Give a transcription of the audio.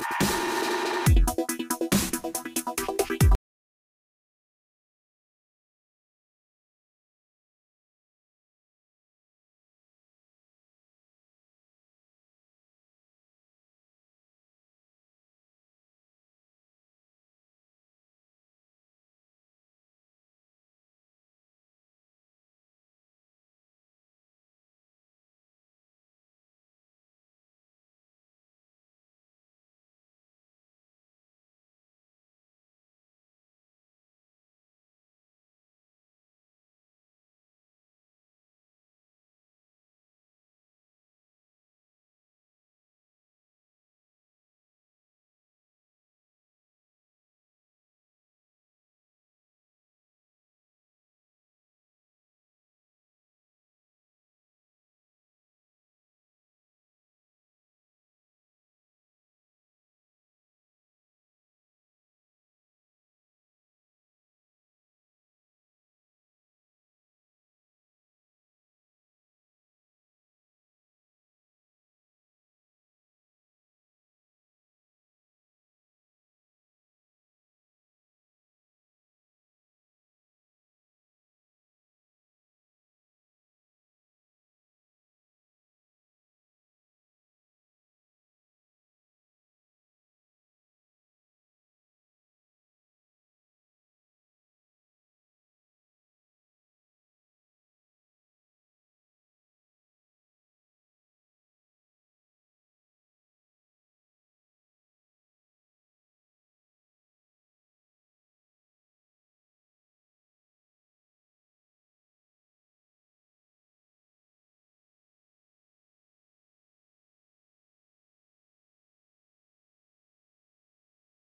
you